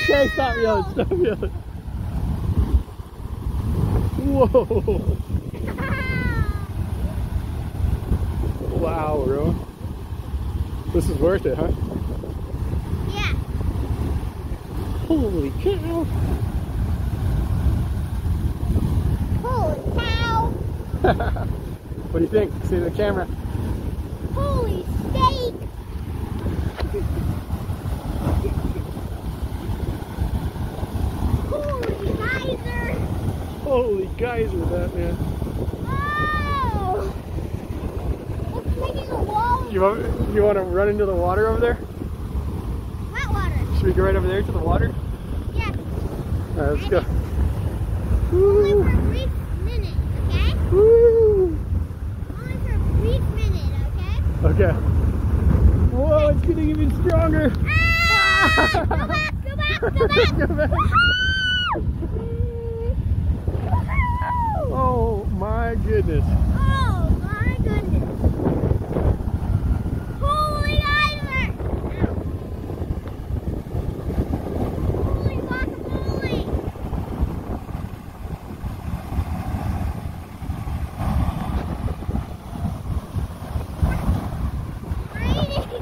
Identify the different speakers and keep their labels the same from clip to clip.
Speaker 1: okay, stop yelling, stop yelling. Whoa. Wow, bro. This is worth it, huh? Holy cow.
Speaker 2: Holy cow.
Speaker 1: what do you think? See the camera.
Speaker 2: Holy steak. Holy geyser.
Speaker 1: Holy geyser that man.
Speaker 2: Oh. It's making a wall.
Speaker 1: You want you want to run into the water over there? Should we go right over there to the water?
Speaker 2: Yes.
Speaker 1: Right, let's go.
Speaker 2: Only for a brief minute, okay?
Speaker 1: Woo.
Speaker 2: Only for a brief minute, okay?
Speaker 1: Okay. Whoa, it's getting even stronger.
Speaker 2: Ah! Go back, go back, go back.
Speaker 1: Go back. Oh my goodness.
Speaker 2: Oh my goodness. Holy geyser! Holy guacamole! Raining!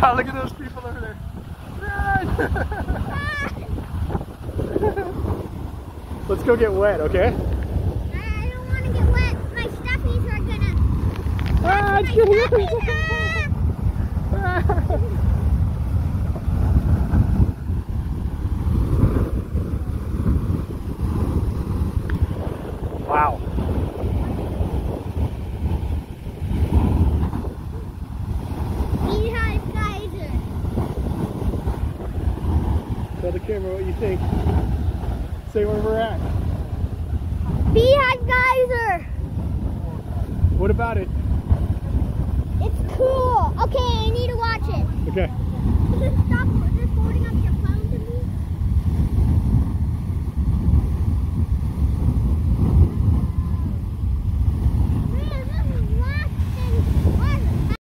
Speaker 1: Ah, Look at those people over there. Run! Let's go get wet, okay?
Speaker 2: I don't want to get wet. My stuffies are gonna.
Speaker 1: Ah, it's getting
Speaker 2: stuffies!
Speaker 1: Wow.
Speaker 2: Beehive geyser.
Speaker 1: Tell the camera what you think. Say where we're at.
Speaker 2: Beehive geyser.
Speaker 1: What about it?
Speaker 2: It's cool. Okay, I need to watch it.
Speaker 1: Okay.
Speaker 2: Stop.